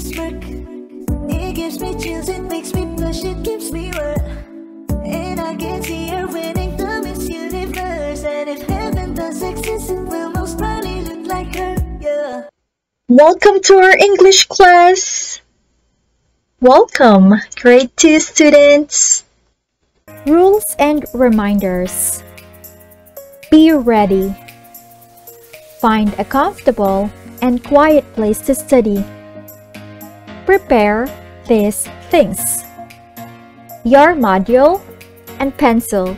this work. It gives me chills, it makes me blush, it gives me wet. And I can see her winning the Miss Universe. And if heaven does exist, it will most probably look like her, yeah. Welcome to our English class! Welcome, grade 2 students! Rules and reminders. Be ready. Find a comfortable and quiet place to study. Prepare these things. Your module and pencil.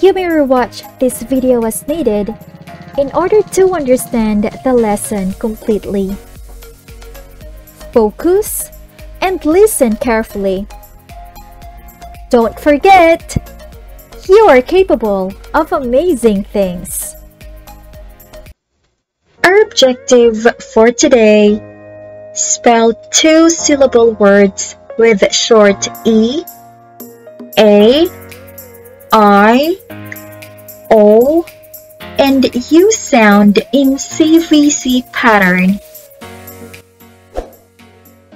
You may rewatch this video as needed in order to understand the lesson completely. Focus and listen carefully. Don't forget, you are capable of amazing things. Our objective for today spell two syllable words with short E, A, I, O, and U sound in CVC pattern.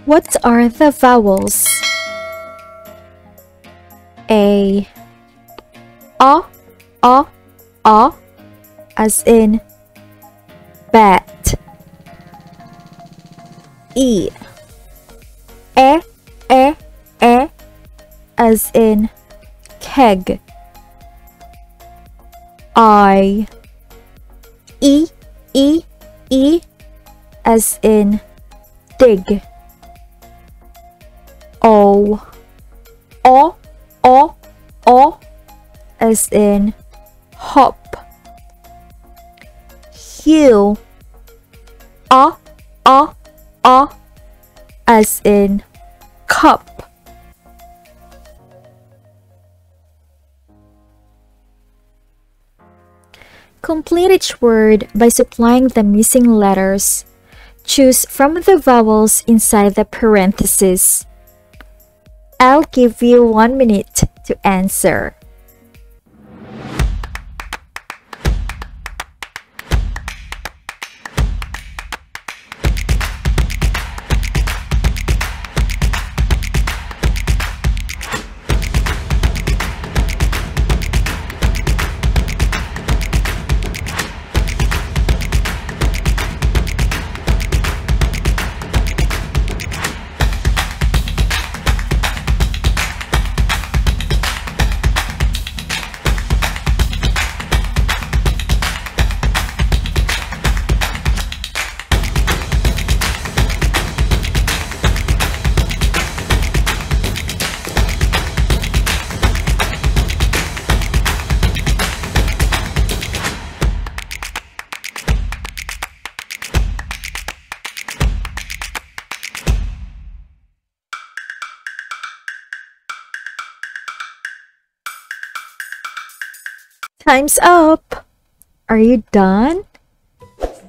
What are the vowels? A, A, A, A, as in bat. E, E, E, E, as in keg. I, E, E, E, as in dig. O, O, O, O, as in hop. A, A, A, as in cup. Complete each word by supplying the missing letters. Choose from the vowels inside the parentheses. I'll give you one minute to answer. Time's up! Are you done?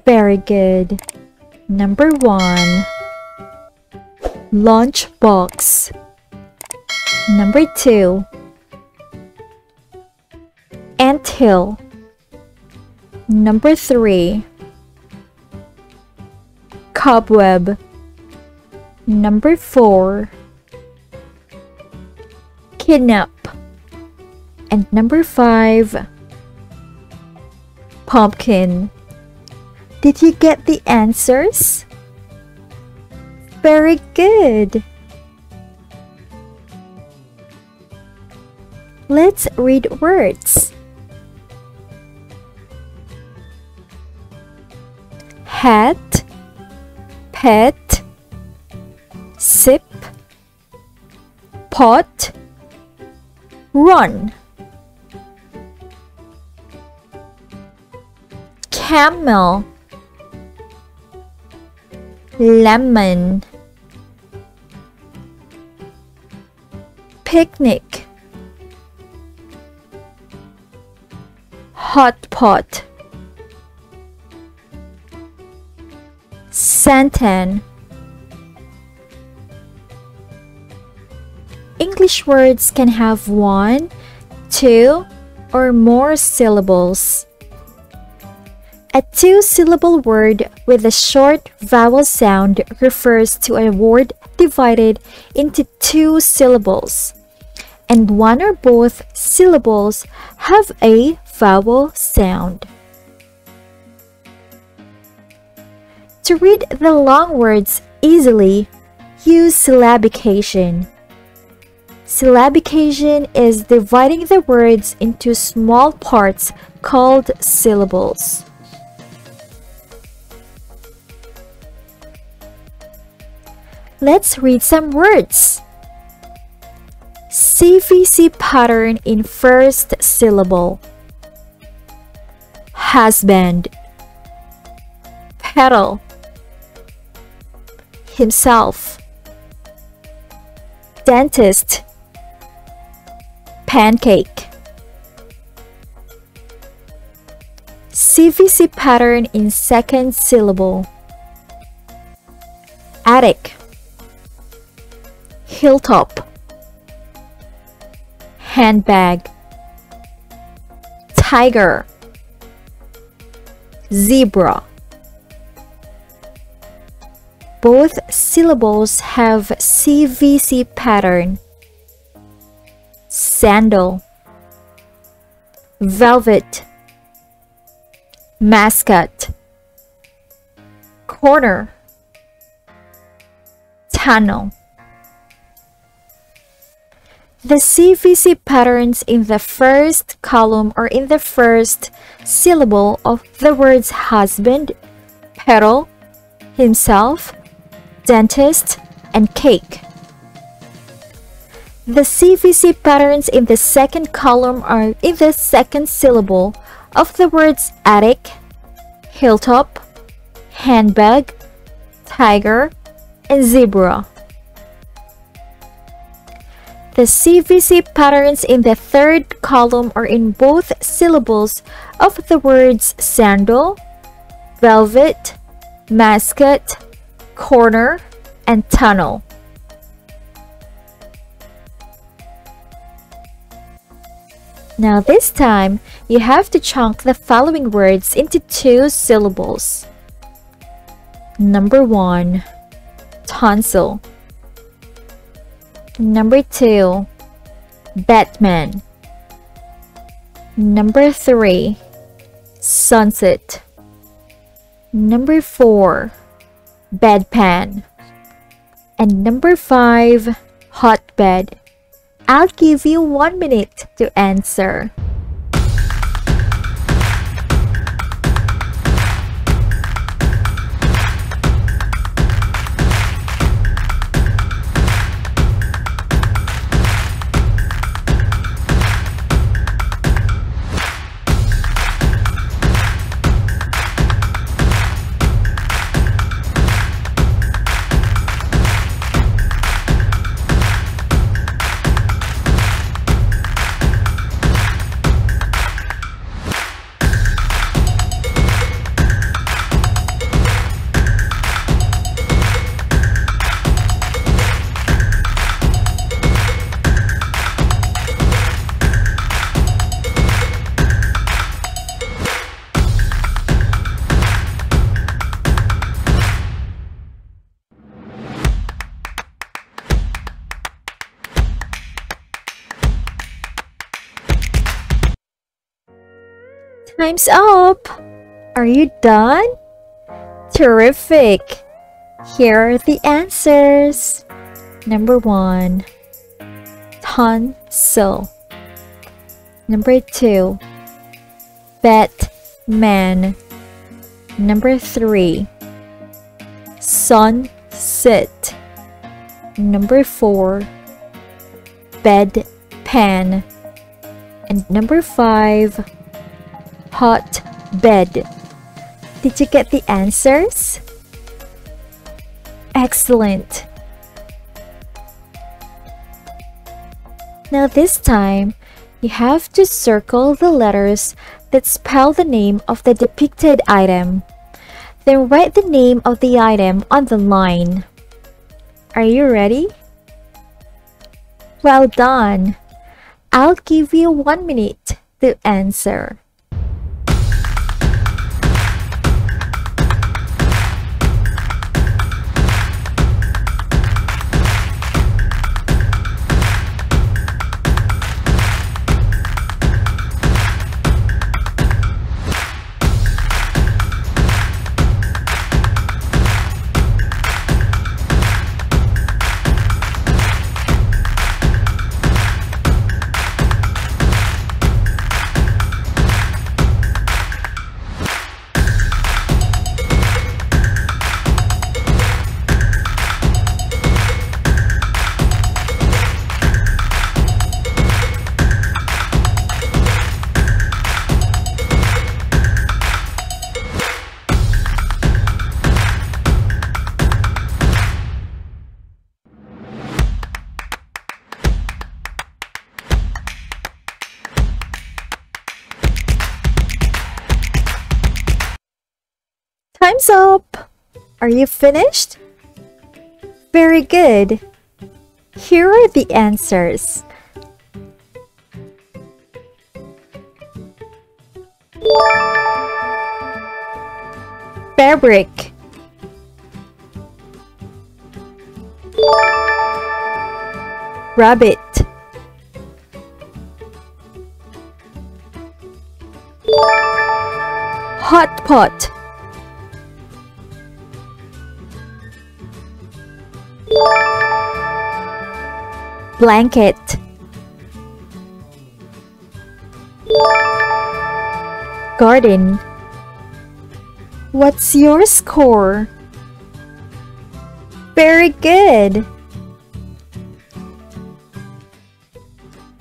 Very good. Number one. Lunchbox. Number two. Anthill. Number three. Cobweb. Number four. Kidnap. And number five pumpkin. Did you get the answers? Very good. Let's read words. Hat, pet, sip, pot, run. Camel lemon picnic hot pot santan English words can have one, two, or more syllables. A two-syllable word with a short vowel sound refers to a word divided into two syllables, and one or both syllables have a vowel sound. To read the long words easily, use syllabication. Syllabication is dividing the words into small parts called syllables. Let's read some words. CVC pattern in first syllable. Husband. Pedal. Himself. Dentist. Pancake. CVC pattern in second syllable. Attic hilltop handbag tiger zebra. Both syllables have CVC pattern. Sandal velvet mascot. Corner tunnel the CVC patterns in the first column or in the first syllable of the words husband, pedal, himself, dentist, and cake. The CVC patterns in the second column are in the second syllable of the words attic, hilltop, handbag, tiger, and zebra. The CVC patterns in the third column are in both syllables of the words sandal, velvet, mascot, corner, and tunnel. Now this time, you have to chunk the following words into two syllables. Number 1. Tonsil Number 2. Batman. Number 3. Sunset. Number 4. Bedpan. And number 5. Hotbed. I'll give you one minute to answer. Time's up! Are you done? Terrific! Here are the answers. Number one, tonsil. Number two, Batman. Number three, Sun sunset. Number four, Bed bedpan. And number five, hot bed. Did you get the answers? Excellent. Now this time, you have to circle the letters that spell the name of the depicted item. Then write the name of the item on the line. Are you ready? Well done. I'll give you one minute to answer. Are you finished? Very good. Here are the answers. Fabric Rabbit Hot pot Blanket Garden What's your score? Very good!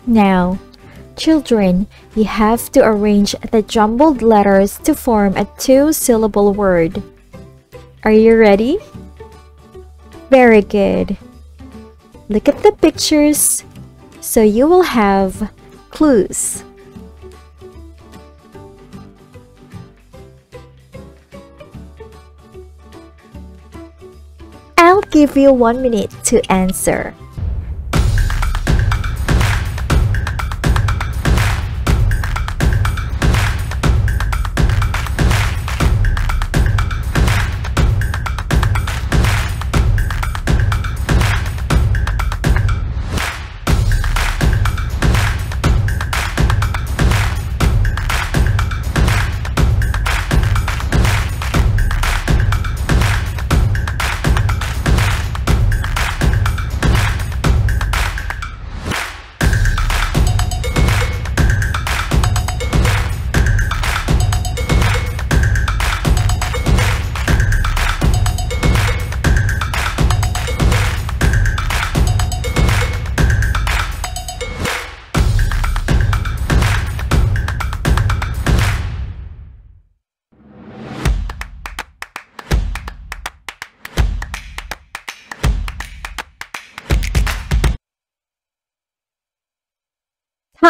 Now, children, you have to arrange the jumbled letters to form a two-syllable word. Are you ready? Very good. Look at the pictures so you will have clues. I'll give you one minute to answer.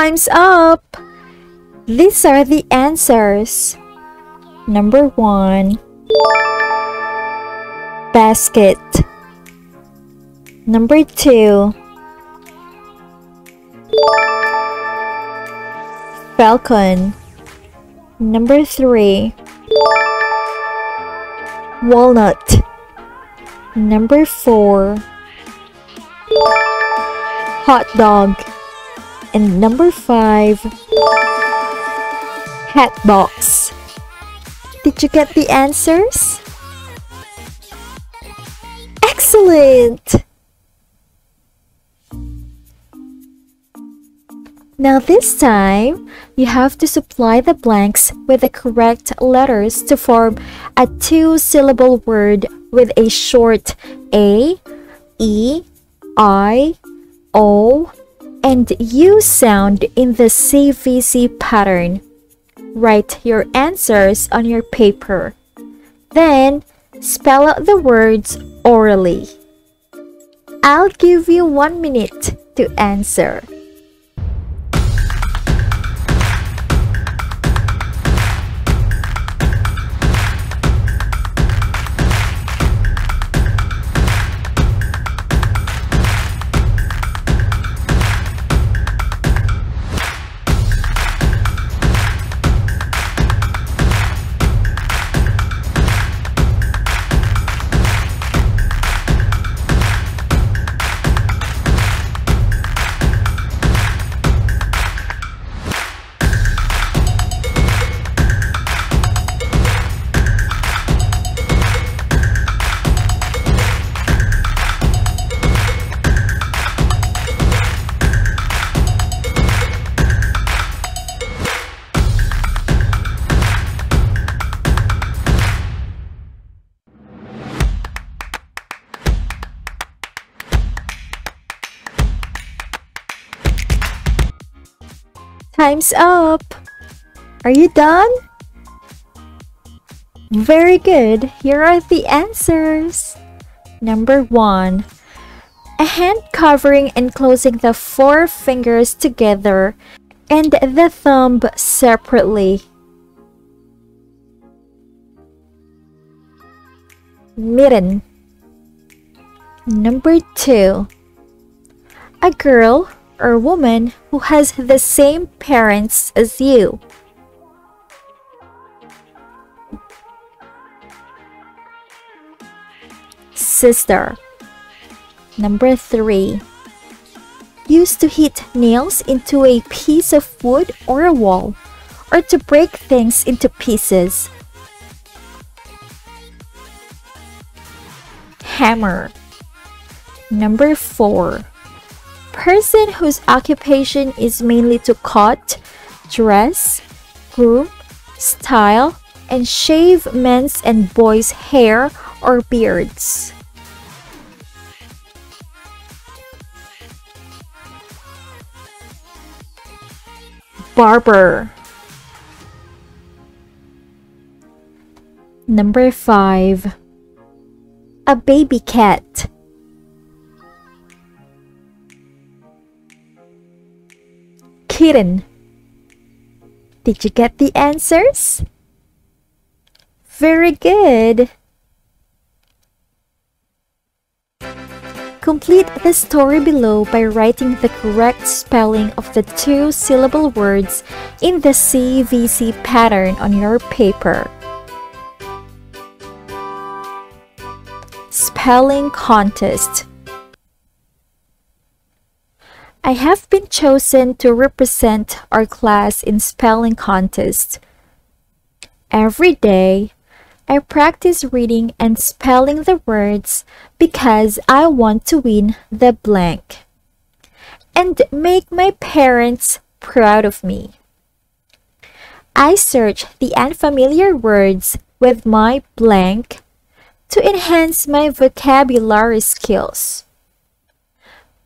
Time's up! These are the answers. Number 1 Basket Number 2 Falcon Number 3 Walnut Number 4 Hot dog and number 5 Hat box Did you get the answers? Excellent! Now this time, you have to supply the blanks with the correct letters to form a two-syllable word with a short A, E, I, O, and U sound in the CVC pattern. Write your answers on your paper. Then, spell out the words orally. I'll give you one minute to answer. Time's up! Are you done? Very good. Here are the answers. Number 1. A hand covering and closing the four fingers together and the thumb separately. mitten. Number two, a girl or woman who has the same parents as you. Sister. Number three, used to hit nails into a piece of wood or a wall, or to break things into pieces. Hammer. Number 4. Person whose occupation is mainly to cut, dress, groom, style, and shave men's and boys' hair or beards. barber. Number 5. A baby cat. Kitten. Did you get the answers? Very good. Complete the story below by writing the correct spelling of the two syllable words in the CVC pattern on your paper. Spelling Contest I have been chosen to represent our class in spelling contest. Every day, I practice reading and spelling the words because I want to win the blank and make my parents proud of me. I search the unfamiliar words with my blank to enhance my vocabulary skills.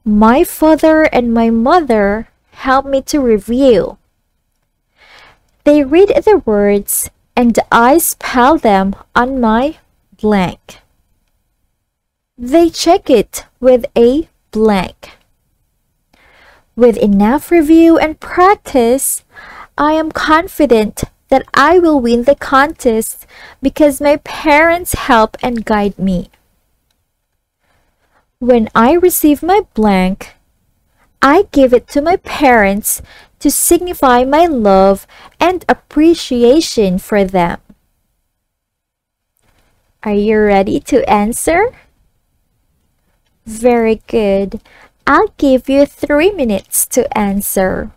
My father and my mother help me to review. They read the words and I spell them on my blank. They check it with a blank. With enough review and practice, I am confident that I will win the contest because my parents help and guide me. When I receive my blank, I give it to my parents to signify my love and appreciation for them. Are you ready to answer? Very good. I'll give you three minutes to answer.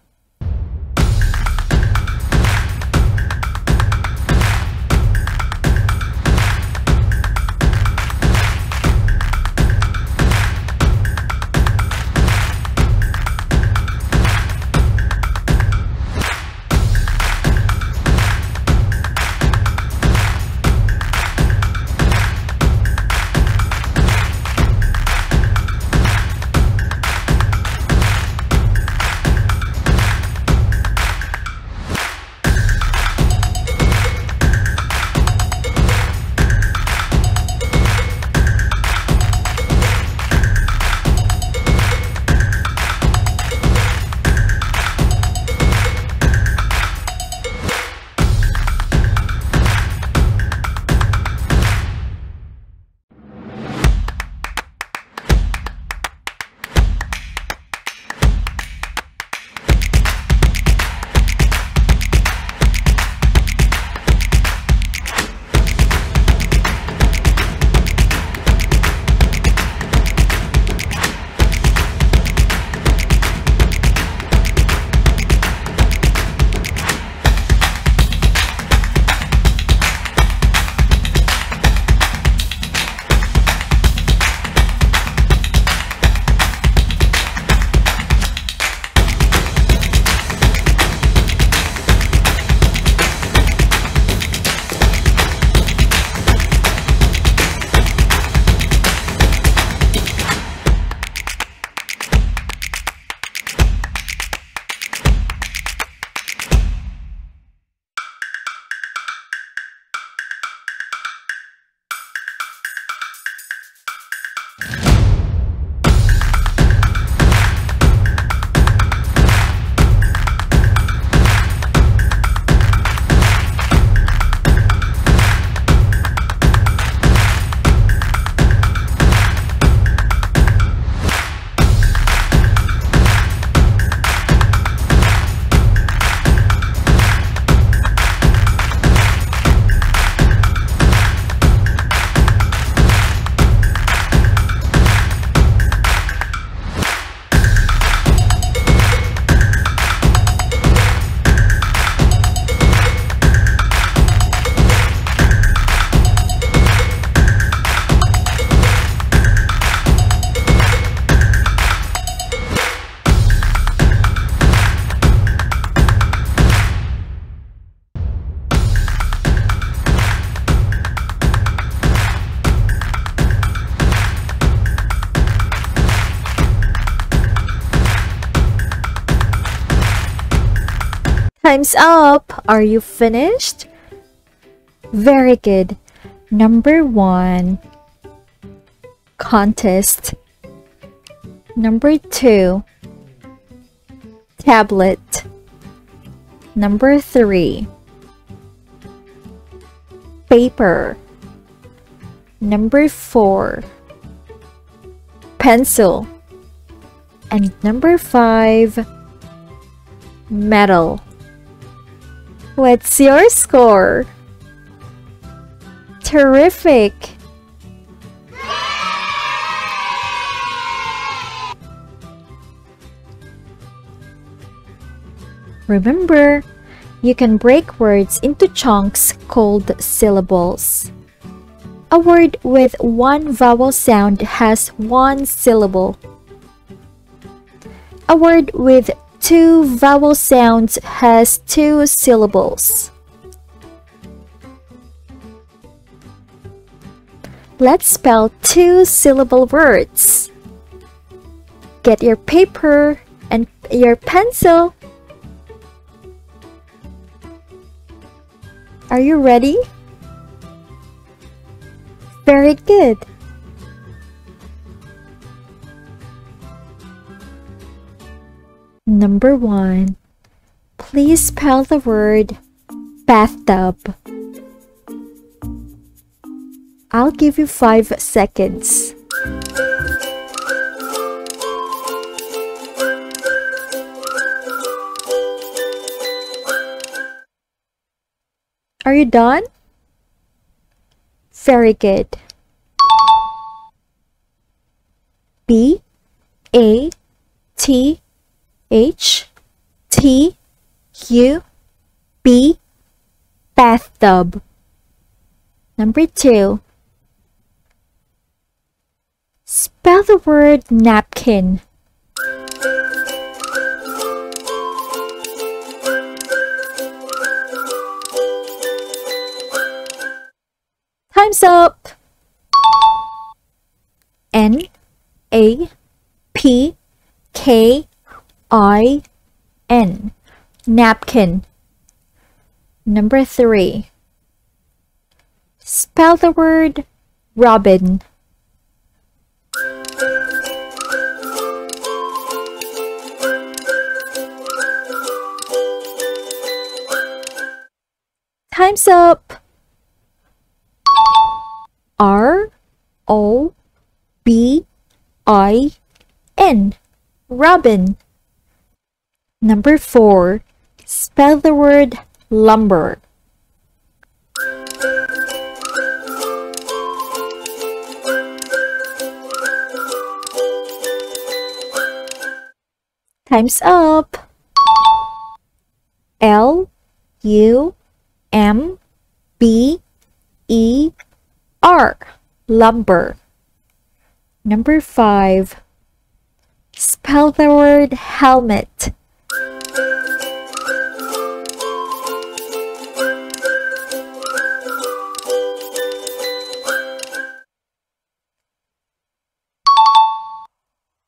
Time's up! Are you finished? Very good. Number one contest. Number two tablet. Number three paper. Number four pencil. And number five medal. What's your score? Terrific! Remember, you can break words into chunks called syllables. A word with one vowel sound has one syllable. A word with two vowel sounds has two syllables. Let's spell two syllable words. Get your paper and your pencil. Are you ready? Very good. Number one, please spell the word bathtub. I'll give you five seconds. Are you done? Very good. B A T H T U B bathtub. Number two. Spell the word napkin. Time's up. N A P K I N napkin. Number three. Spell the word robin. Time's up. R O B I N Robin. Number four. Spell the word lumber. Time's up. L U M B E R. Lumber. Number five. Spell the word helmet.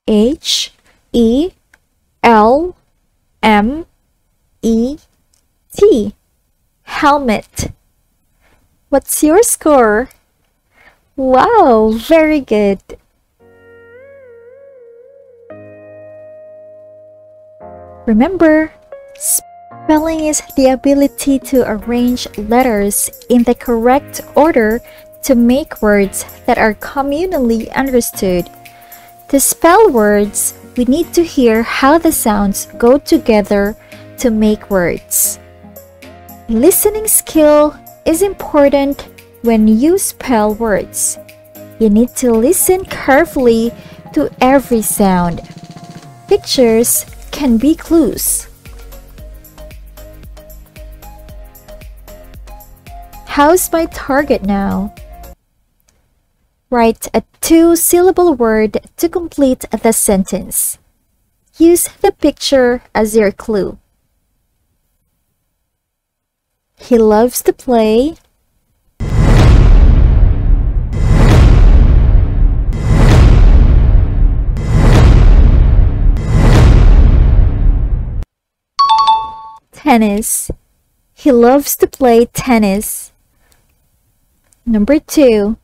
H E L M E T Helmet. What's your score? Wow, very good. Remember, spelling is the ability to arrange letters in the correct order to make words that are communally understood. To spell words, we need to hear how the sounds go together to make words. Listening skill is important when you spell words. You need to listen carefully to every sound. Pictures can be clues. How's my target now? Write a two-syllable word to complete the sentence. Use the picture as your clue. He loves to play. tennis. He loves to play tennis. Number two.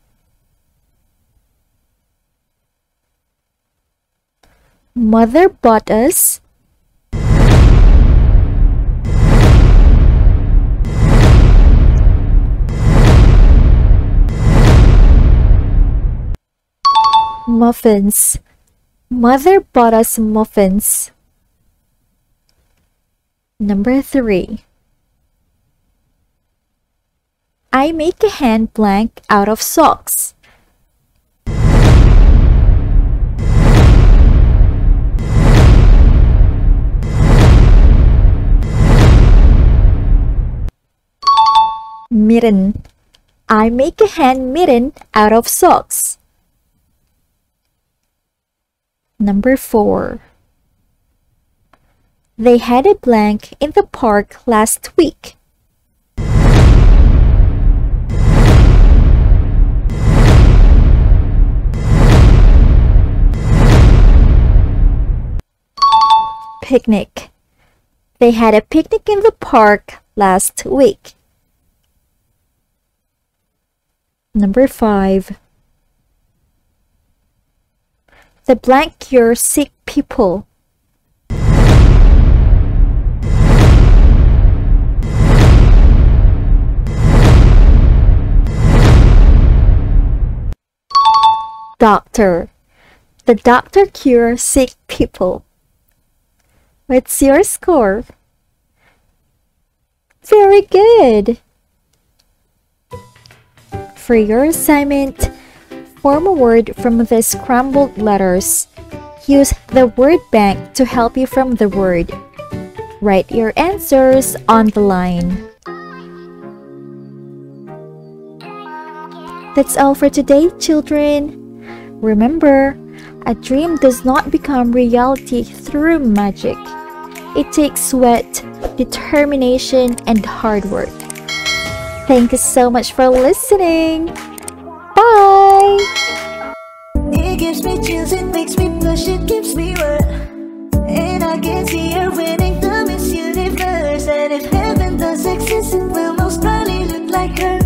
Mother bought us muffins. Mother bought us muffins. Number 3. I make a hand blank out of socks. Mitten. I make a hand mitten out of socks. Number 4. They had a blank in the park last week. Picnic. They had a picnic in the park last week. Number 5. The blank cure sick people. Doctor. The doctor cures sick people. What's your score? Very good. For your assignment, form a word from the scrambled letters. Use the word bank to help you from the word. Write your answers on the line. That's all for today, children. Remember, a dream does not become reality through magic. It takes sweat, determination, and hard work. Thank you so much for listening. Bye. It gives me chills, it makes me blush, it keeps me. And I can see her winning the Miss Universe. And if heaven does exist, it will most probably look like her.